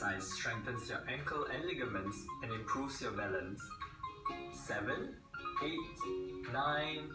exercise strengthens your ankle and ligaments and improves your balance. 7, 8, 9,